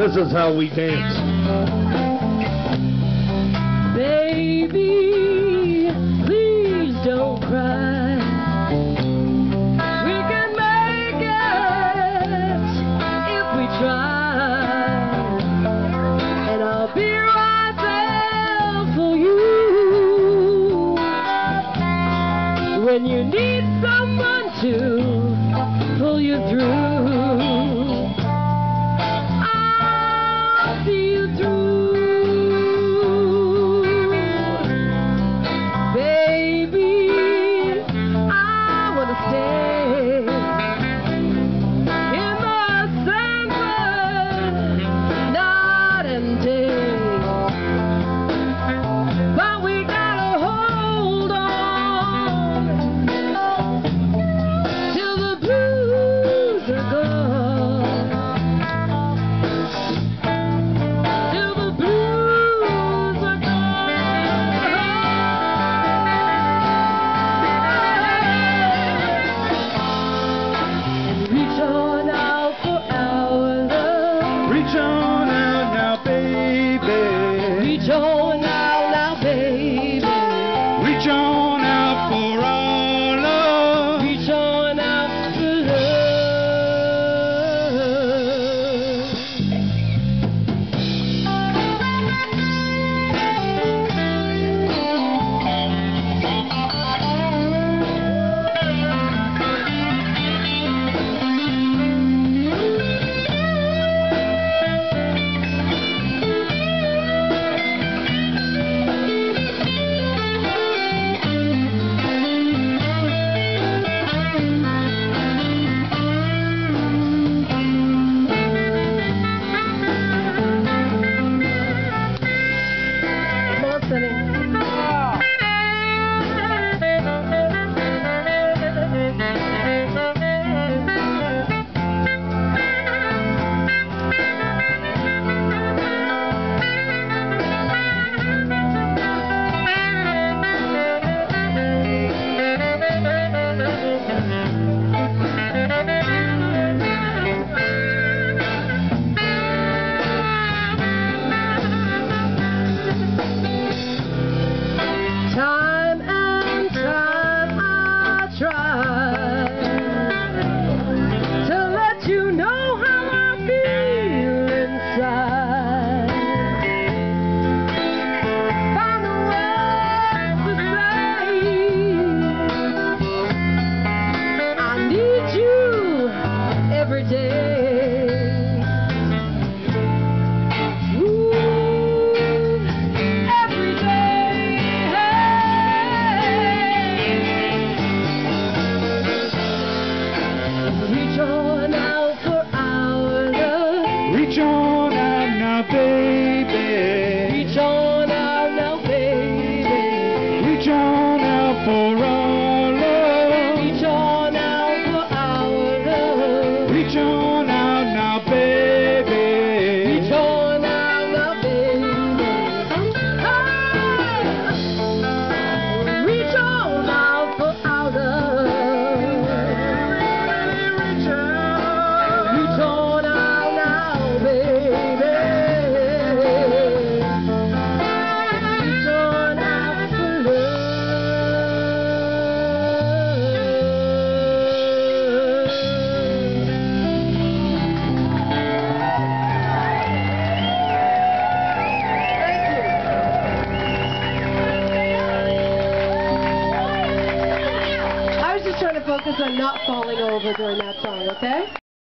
This is how we dance. Baby, please don't cry. rejoice. baby. to focus on not falling over during that song, okay?